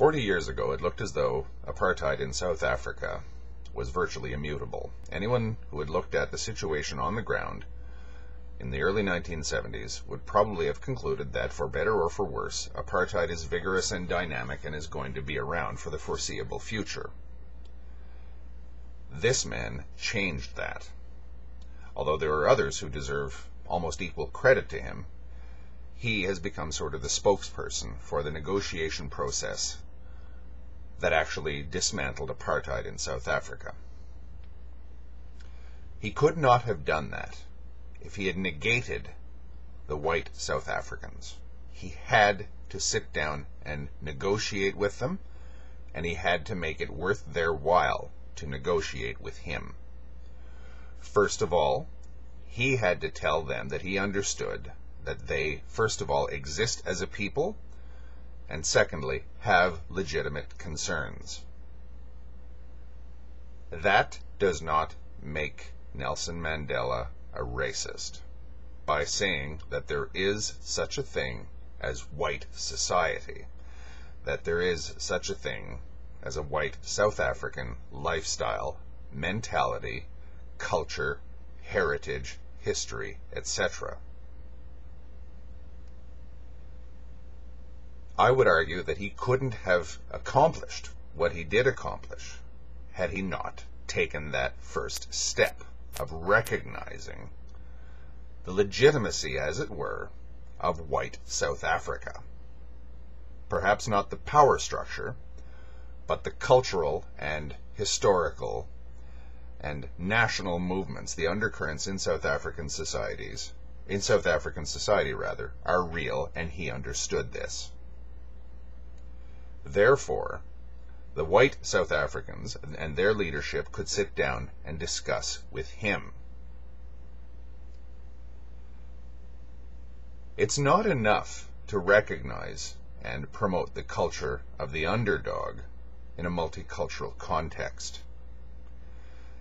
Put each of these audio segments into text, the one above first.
Forty years ago, it looked as though apartheid in South Africa was virtually immutable. Anyone who had looked at the situation on the ground in the early 1970s would probably have concluded that, for better or for worse, apartheid is vigorous and dynamic and is going to be around for the foreseeable future. This man changed that. Although there are others who deserve almost equal credit to him, he has become sort of the spokesperson for the negotiation process that actually dismantled apartheid in South Africa. He could not have done that if he had negated the white South Africans. He had to sit down and negotiate with them, and he had to make it worth their while to negotiate with him. First of all, he had to tell them that he understood that they, first of all, exist as a people, and secondly, have legitimate concerns. That does not make Nelson Mandela a racist by saying that there is such a thing as white society, that there is such a thing as a white South African lifestyle, mentality, culture, heritage, history, etc. I would argue that he couldn't have accomplished what he did accomplish had he not taken that first step of recognizing the legitimacy, as it were, of white South Africa. Perhaps not the power structure, but the cultural and historical and national movements, the undercurrents in South African societies, in South African society rather, are real, and he understood this. Therefore, the white South Africans and their leadership could sit down and discuss with him. It's not enough to recognize and promote the culture of the underdog in a multicultural context.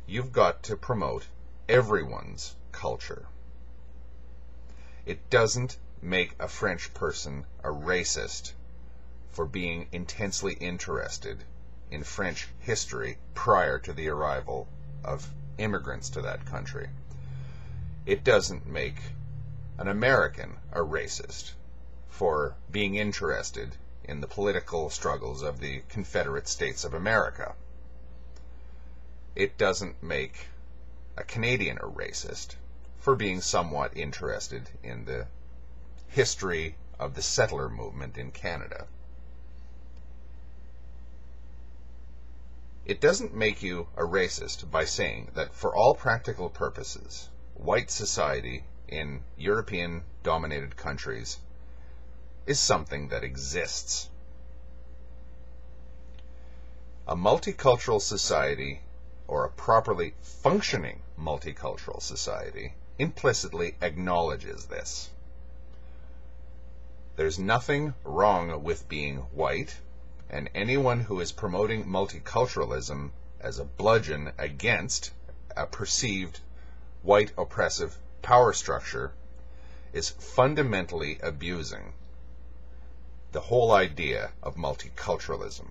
You've got to promote everyone's culture. It doesn't make a French person a racist for being intensely interested in French history prior to the arrival of immigrants to that country. It doesn't make an American a racist for being interested in the political struggles of the Confederate States of America. It doesn't make a Canadian a racist for being somewhat interested in the history of the settler movement in Canada. It doesn't make you a racist by saying that for all practical purposes, white society in European dominated countries is something that exists. A multicultural society, or a properly functioning multicultural society, implicitly acknowledges this. There's nothing wrong with being white, and anyone who is promoting multiculturalism as a bludgeon against a perceived white oppressive power structure is fundamentally abusing the whole idea of multiculturalism.